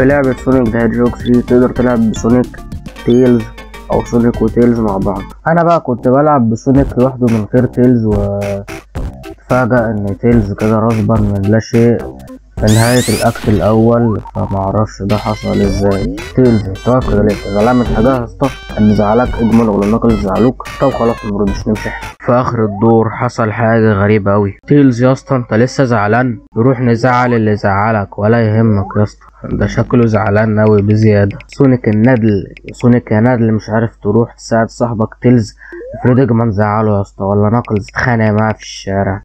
في لعبة سونيك ذا هيدجهوج 3 تقدر تلعب بسونيك تيلز أو سونيك وتيلز مع بعض. أنا بقى كنت بلعب بسونيك لوحده من غير تيلز وتفاجأ إن تيلز كده رسبا من لا شيء. في نهاية الأكت الأول فمعرفش ده حصل إزاي تيلز ليه؟ انت زعلان من حاجة اسطى؟ اللي زعلك اجمل ولا النقل زعلوك؟ طب خلاص مش نمشي في آخر الدور حصل حاجة غريبة أوي تيلز يا اسطى أنت لسه زعلان؟ نروح نزعل اللي زعلك ولا يهمك يا اسطى ده شكله زعلان أوي بزيادة سونيك الندل سونيك يا ندل مش عارف تروح تساعد صاحبك تيلز افرض اجمل زعله يا اسطى ولا نقل اتخانق معاه في الشارع